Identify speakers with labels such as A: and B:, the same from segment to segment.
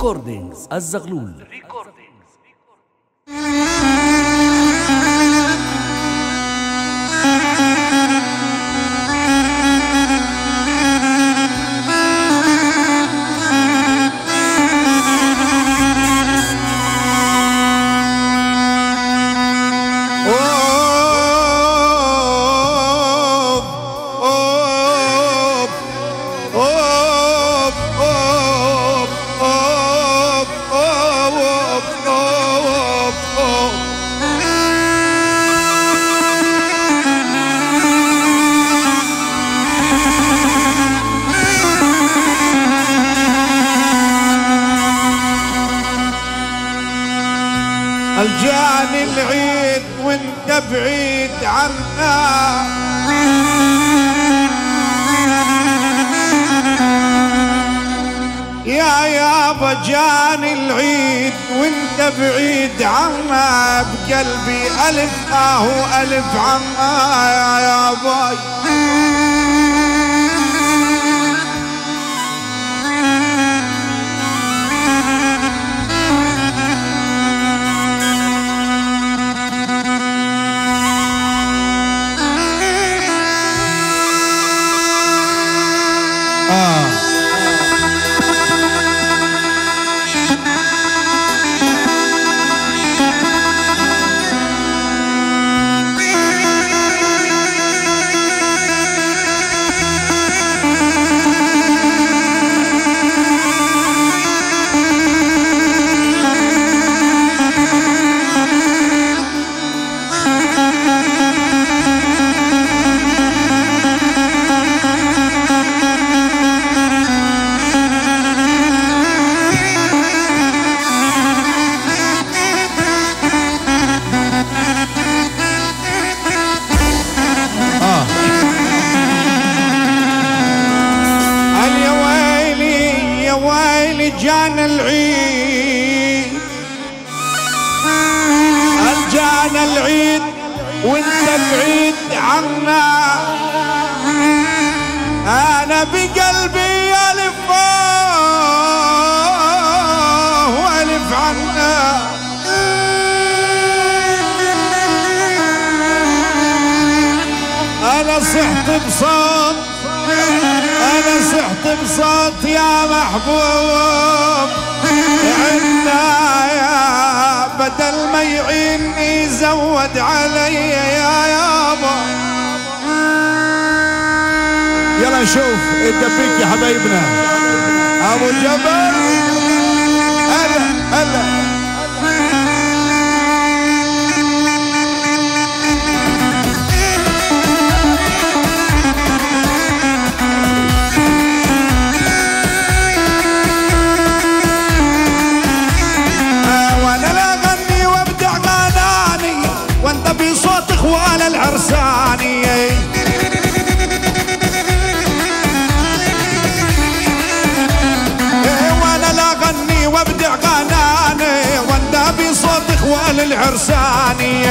A: ريكوردينغز الزغلول
B: الجاني العيد وانت بعيد عنا يا يابا جاني العيد وانت بعيد عنا بقلبي ألف آه وألف عنا يا يابا. Ah. جانا العيد. جانا العيد وانت بعيد عنا؟ أنا بقلبي الف وألف عنا. أنا صحت بصوت أنا صحت بصوت يا محبوب. يا بدل ما يعيني زود علي يا يابا. يلا شوف الدبيك يا حبايبنا. أبو جبل. هلا هلا. العرساني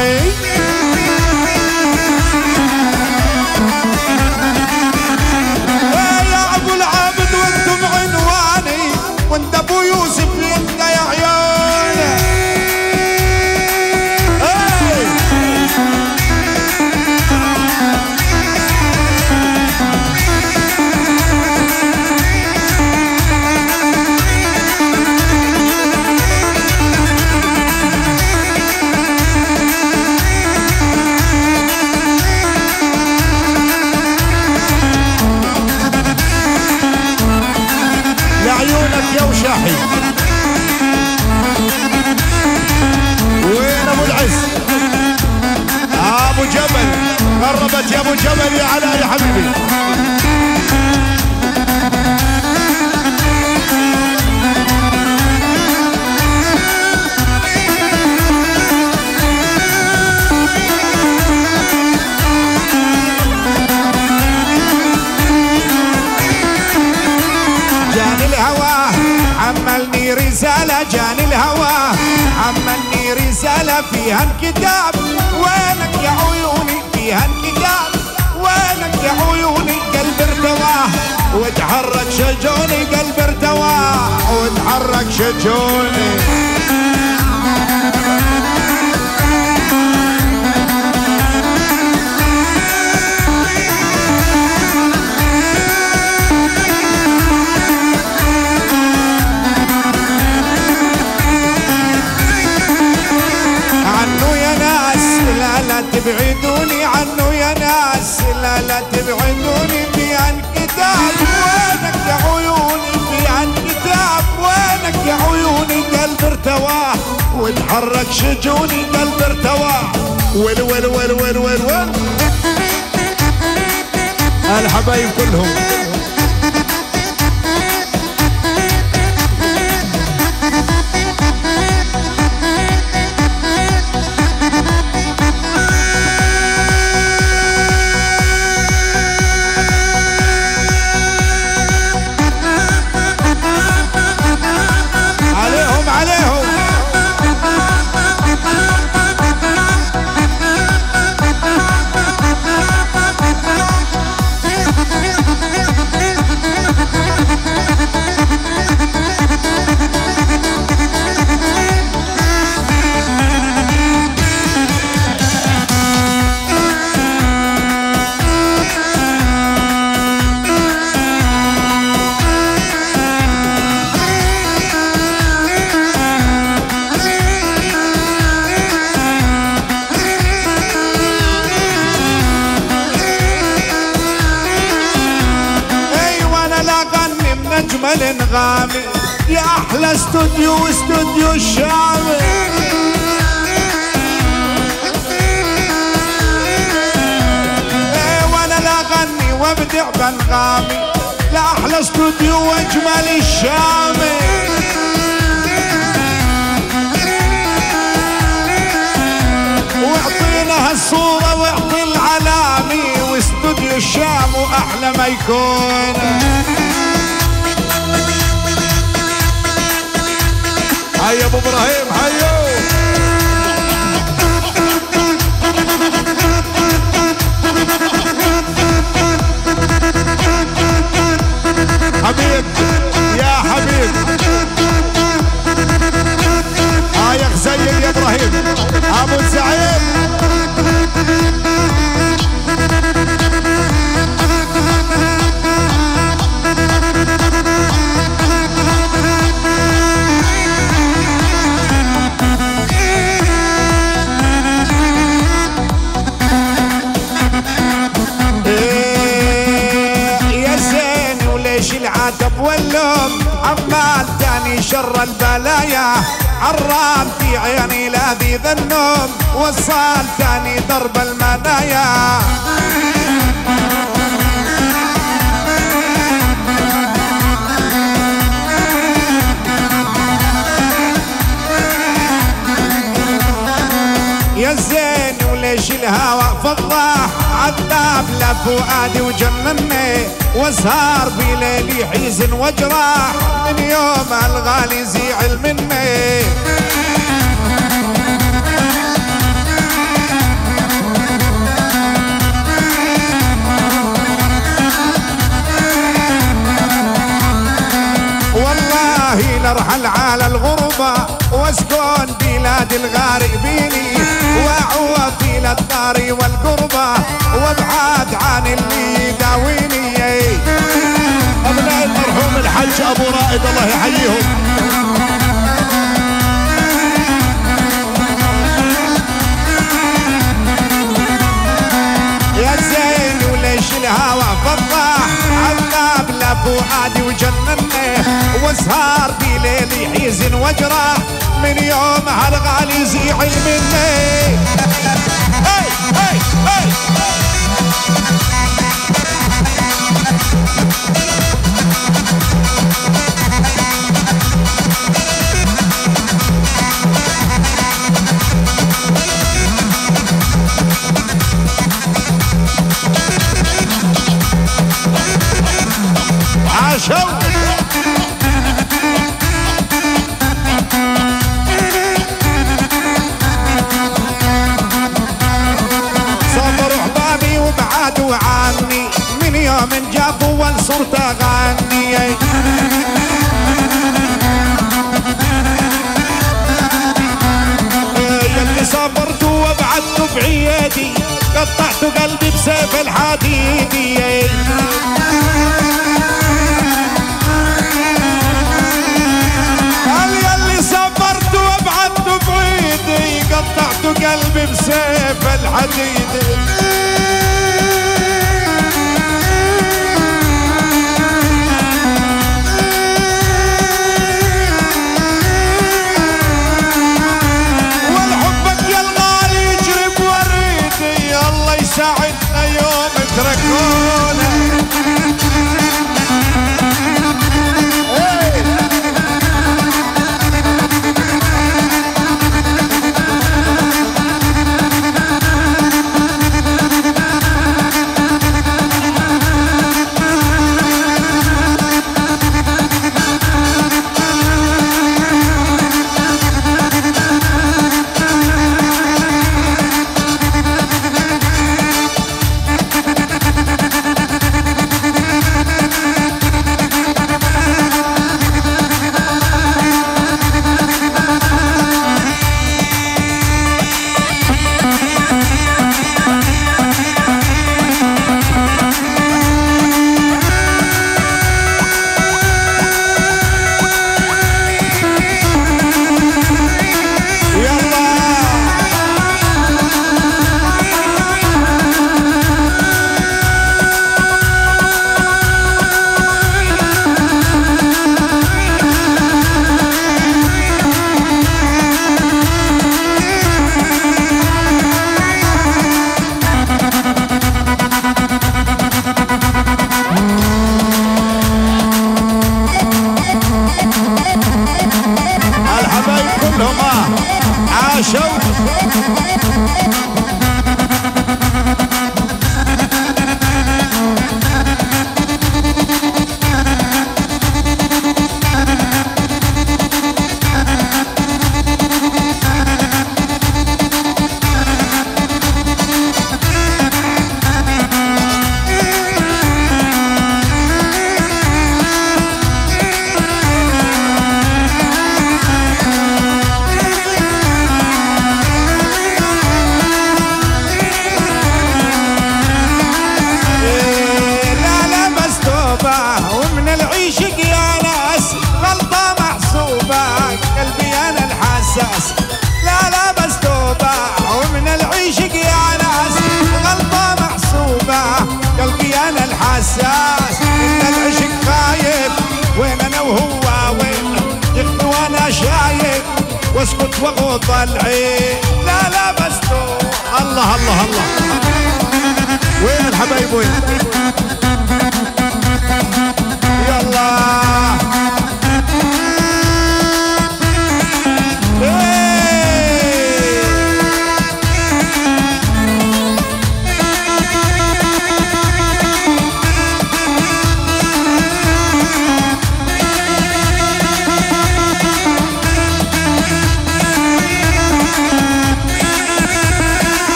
B: يا ابو جبل يا علاء يا حبيبي. الهوى عملني رسالة. الهوى عملني رسالة. فيها الكتاب وينك يا عيوني؟ فيها وينك يا عيوني قلب ارتواه وتحرك شجوني قلب ارتواه وتحرك شجوني. شجوني قلب ارتواه ول ول ول ول ول ول الحبايب كلهم. من اجمل انغامي يا أحلى استوديو استوديو الشامي أيوه أنا لا أغني وأبدع بأنغامي لا أحلى استوديو وأجمل الشامي واعطينا هالصورة واعطي العلامي واستوديو الشام واحلى ما يكون. أبو إبراهيم. العتب واللوم عمال تاني شر البلايا. عرام في عيني لذيذ النوم وصال تاني درب المنايا. وليش الهوى فضاح عذاب لفؤادي وجنني واسهر بليلي حزن وجراح. من يوم الغالي زيعل مني والله نرحل على الغربة واسكن بلاد الغاربين واعوض إلى الدار والقربة وابعد عن اللي يداويني. أبناء المرحوم الحج أبو رائد الله يحييهم. يا زين وليش الهوى فضاح عذاب لفؤادي وجنني واسهر بليلي حزن وجراح من يوم هالغالي زيعل مني هاي هاي هاي بعيدي قطعت قلبي بسيف الحديدي يلي صبرت وابعدت بعيدي قطعت قلبي بسيف الحديدي واسكت واغض العين. لا لا مستوبة الله الله الله. وين الحبايب وين؟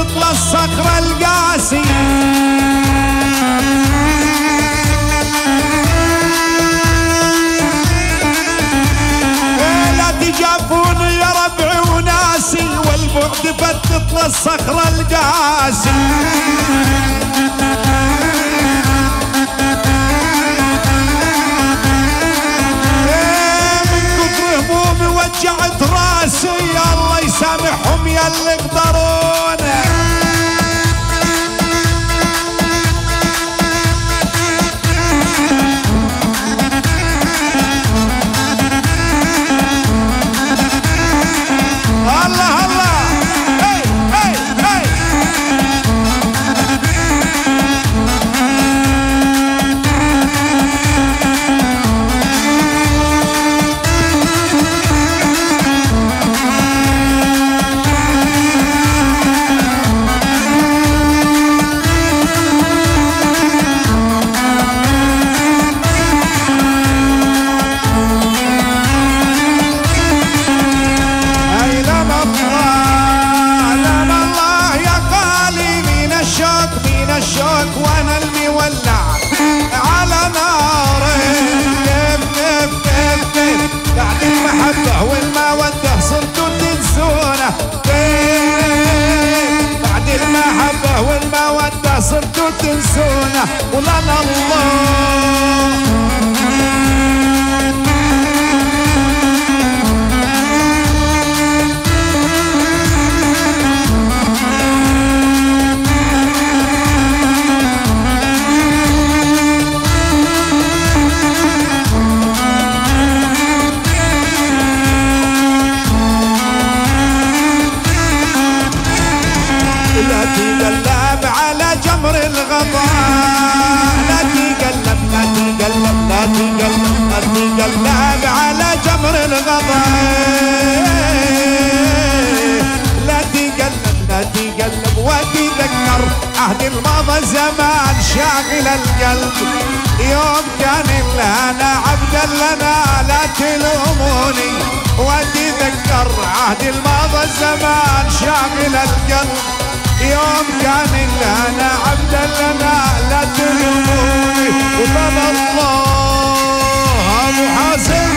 B: فت مثل الصخر القاسي إيه، لا تجافوني يا ربعي وناسي والبعد فت مثل الصخر القاسي وجعت راسي الله يسامحهم يا اللي قدرون. Ulan Allah! عهد الماضي زمان شاغل القلب. يوم كان لنا عبدا لنا لا تلوموني. وتذكر عهد الماضي زمان شاغل القلب. يوم كان لنا عبدا لنا لا تلوموني. وباب الله ابو حازم.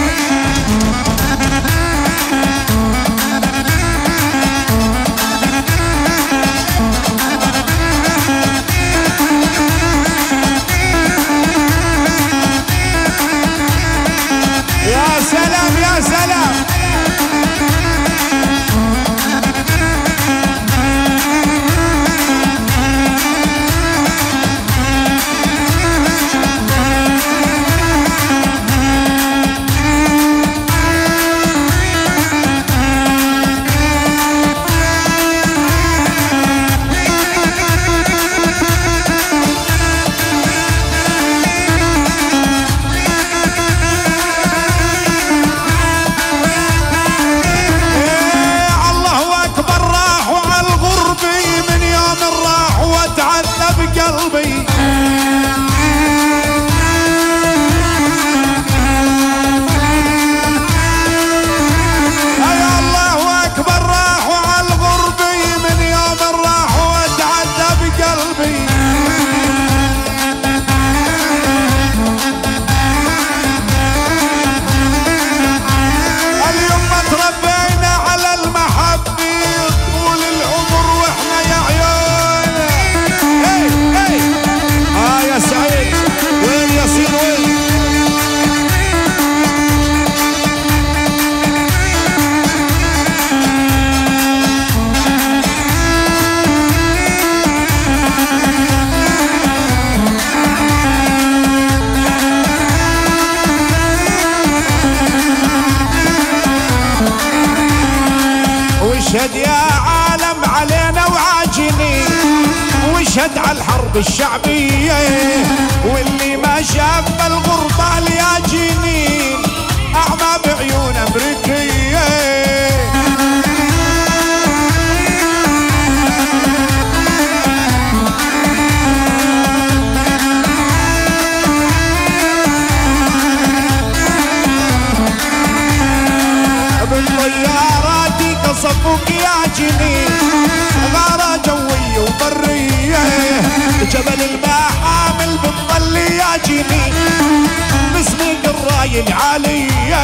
B: على الحرب الشعبية واللي ما شاف الغربة يا جنين أعمى بعيون أمريكية. بالطيارات قصفوك يا جنين. جبل المحامل بتظل يا جنين باسمك الراي العالية